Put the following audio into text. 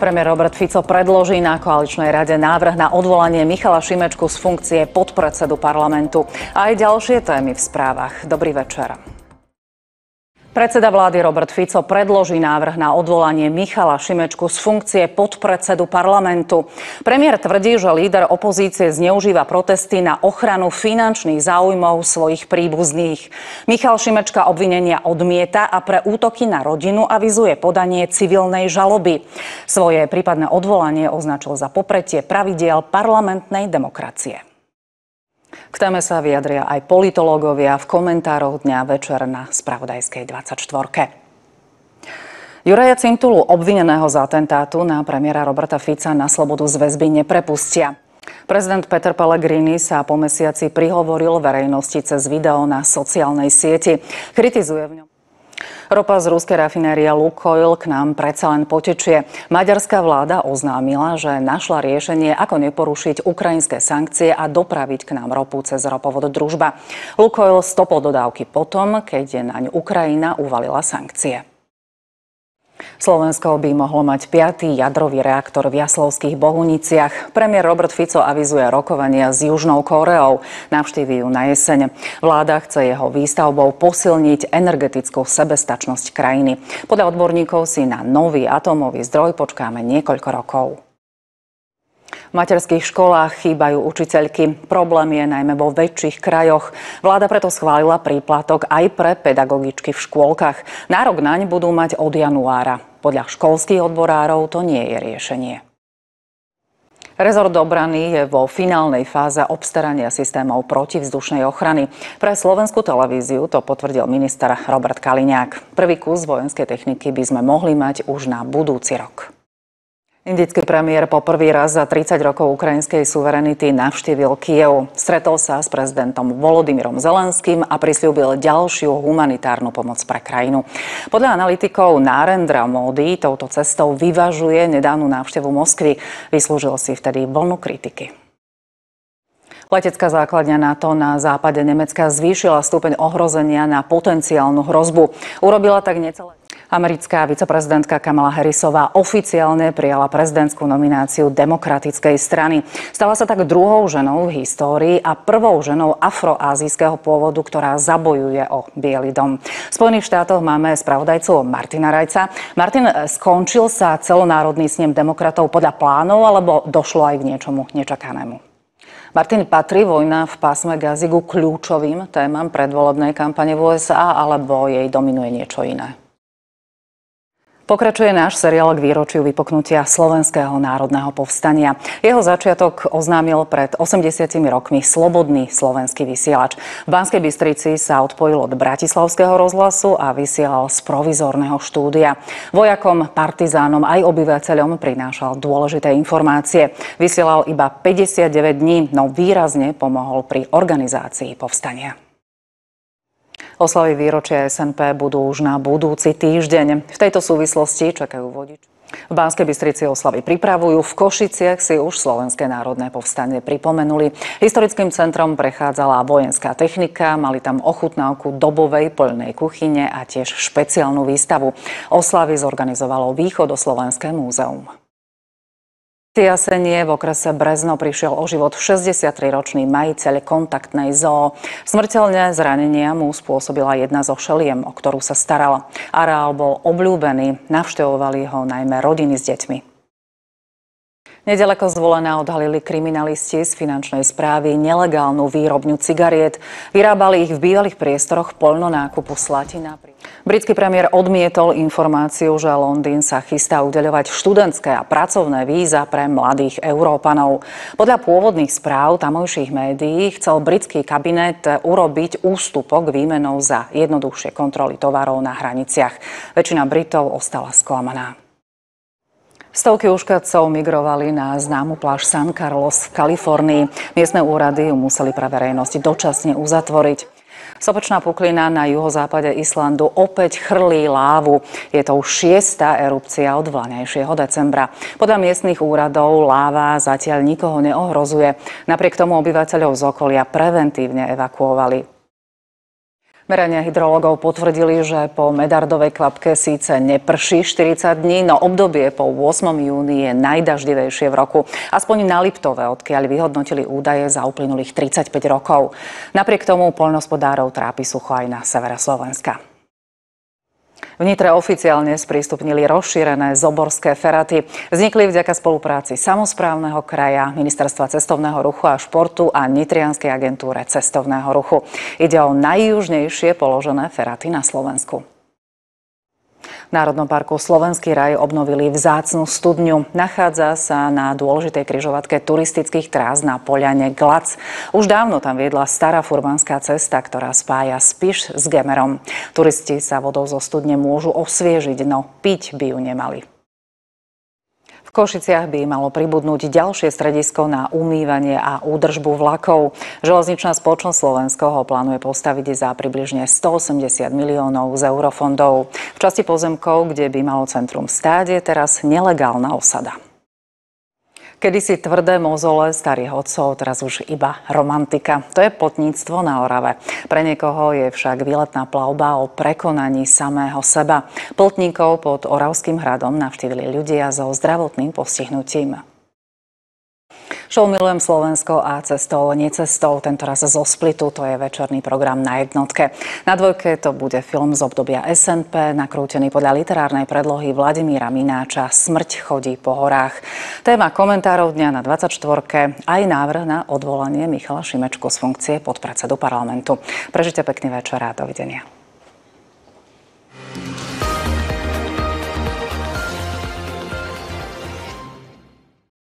Premiér Robert Fico predloží na koaličnej rade návrh na odvolanie Michala Šimečku z funkcie podpredsedu parlamentu. Aj ďalšie témy v správach. Dobrý večer. Predseda vlády Robert Fico predloží návrh na odvolanie Michala Šimečku z funkcie podpredsedu parlamentu. Premiér tvrdí, že líder opozície zneužíva protesty na ochranu finančných záujmov svojich príbuzných. Michal Šimečka obvinenia odmieta a pre útoky na rodinu avizuje podanie civilnej žaloby. Svoje prípadné odvolanie označil za popretie pravidiel parlamentnej demokracie. K téme sa vyjadria aj politológovia v komentároch dňa večer na Spravodajskej 24. Juraja Cintulu, obvineného z atentátu na premiéra Roberta Fica na slobodu z väzby neprepustia. Prezident Peter Pellegrini sa po mesiaci prihovoril verejnosti cez video na sociálnej sieti. Kritizuje v ňom Ropa z ruskej rafinérie Lukoil k nám predsa len potečie. Maďarská vláda oznámila, že našla riešenie, ako neporušiť ukrajinské sankcie a dopraviť k nám ropu cez ropovod Družba. Lukoil stopol dodávky potom, keď naň Ukrajina uvalila sankcie. Slovensko by mohlo mať piatý jadrový reaktor v Jaslovských Bohuniciach. Premiér Robert Fico avizuje rokovania s Južnou Koreou. Navštíví ju na jeseň. Vláda chce jeho výstavbou posilniť energetickú sebestačnosť krajiny. Podľa odborníkov si na nový atómový zdroj počkáme niekoľko rokov. V materských školách chýbajú učiteľky. Problém je najmä vo väčších krajoch. Vláda preto schválila príplatok aj pre pedagogičky v škôlkach. Nárok naň budú mať od januára. Podľa školských odborárov to nie je riešenie. Rezort obrany je vo finálnej fáze obstarania systémov protivzdušnej ochrany. Pre slovenskú televíziu to potvrdil minister Robert Kaliňák. Prvý kus vojenskej techniky by sme mohli mať už na budúci rok. Indický premiér po prvý raz za 30 rokov ukrajinskej suverenity navštívil Kiev. Stretol sa s prezidentom Volodymyrom Zelenským a prislúbil ďalšiu humanitárnu pomoc pre krajinu. Podľa analytikov Narendra Modi touto cestou vyvažuje nedávnu návštevu Moskvy. Vyslúžil si vtedy vlnu kritiky. Letecká základňa NATO na západe Nemecka zvýšila stupeň ohrozenia na potenciálnu hrozbu. Urobila tak necelé Americká viceprezidentka Kamala Harrisová oficiálne prijala prezidentskú nomináciu demokratickej strany. Stala sa tak druhou ženou v histórii a prvou ženou afroázijského pôvodu, ktorá zabojuje o Bielý dom. V Spojených štátoch máme spravodajcu Martina Rajca. Martin, skončil sa celonárodný snem demokratov podľa plánov alebo došlo aj k niečomu nečakanému? Martin, patrí vojna v pásme Gazigu kľúčovým témam predvolebnej kampane v USA alebo jej dominuje niečo iné? Pokračuje náš seriál k výročiu vypoknutia Slovenského národného povstania. Jeho začiatok oznámil pred 80 rokmi slobodný slovenský vysielač. V Banskej Bystrici sa odpojil od Bratislavského rozhlasu a vysielal z provizorného štúdia. Vojakom, partizánom aj obyvateľom prinášal dôležité informácie. Vysielal iba 59 dní, no výrazne pomohol pri organizácii povstania. Oslavy výročia SNP budú už na budúci týždeň. V tejto súvislosti čakajú vodič. V Banskej Bystrici oslavy pripravujú, v Košiciach si už Slovenské národné povstanie pripomenuli. Historickým centrom prechádzala vojenská technika, mali tam ochutnávku dobovej poľnej kuchyne a tiež špeciálnu výstavu. Oslavy zorganizovalo Východoslovenské múzeum. Jasenie v okrese Brezno prišiel o život 63-ročný majiteľ kontaktnej zoo. Smrteľne zranenia mu spôsobila jedna zo šeliem, o ktorú sa staral. Areál bol obľúbený, navštevovali ho najmä rodiny s deťmi. Nedaleko zvolená odhalili kriminalisti z finančnej správy nelegálnu výrobňu cigariet. Vyrábali ich v bývalých priestoroch poľnonákupu Slatina. Britský premiér odmietol informáciu, že Londýn sa chystá udeľovať študentské a pracovné víza pre mladých Európanov. Podľa pôvodných správ tamojších médií chcel britský kabinet urobiť ústupok výmenou za jednoduchšie kontroly tovarov na hraniciach. Väčšina Britov ostala sklamaná. Stovky uškacov migrovali na známu pláž San Carlos v Kalifornii. Miestne úrady ju museli pre verejnosť dočasne uzatvoriť. Sopečná puklina na juhozápade Islandu opäť chrlí lávu. Je to už šiesta erupcia od vlaňajšieho decembra. Podľa miestnych úradov láva zatiaľ nikoho neohrozuje. Napriek tomu obyvateľov z okolia preventívne evakuovali. Merania hydrologov potvrdili, že po medardovej kvapke síce neprší 40 dní, no obdobie po 8. júni je najdaždivejšie v roku. Aspoň na Liptove, odkiaľ vyhodnotili údaje za uplynulých 35 rokov. Napriek tomu poľnospodárov trápi sucho aj na severe Slovenska. V Nitre oficiálne sprístupnili rozšírené zoborské feraty. Vznikli vďaka spolupráci samozprávneho kraja, Ministerstva cestovného ruchu a športu a Nitrianskej agentúre cestovného ruchu. Ide o najjužnejšie položené feraty na Slovensku. Národnom parku Slovenský raj obnovili vzácnu studňu. Nachádza sa na dôležitej kryžovatke turistických trás na Poliane Glac. Už dávno tam viedla stará furbanská cesta, ktorá spája Spiš s Gemerom. Turisti sa vodou zo studne môžu osviežiť, no piť by ju nemali. V Košiciach by malo pribudnúť ďalšie stredisko na umývanie a údržbu vlakov. Železničná spoločnosť Slovensko ho plánuje postaviť za približne 180 miliónov z eurofondov. Časti pozemkov, kde by malo centrum stáť, je teraz nelegálna osada. Kedysi tvrdé mozole starých otcov, teraz už iba romantika. To je potníctvo na Orave. Pre niekoho je však výletná plavba o prekonaní samého seba. Plotníkov pod Oravským hradom navštívili ľudia so zdravotným postihnutím. Show Milujem Slovensko a cestou, nie cestou, tento raz zo Splitu, to je večerný program na jednotke. Na dvojke to bude film z obdobia SNP, nakrútený podľa literárnej predlohy Vladimíra Mináča Smrť chodí po horách. Téma komentárov dňa na 24. aj návrh na odvolanie Michala Šimečku z funkcie podpredsedu parlamentu. Prežite pekný večer a dovidenia.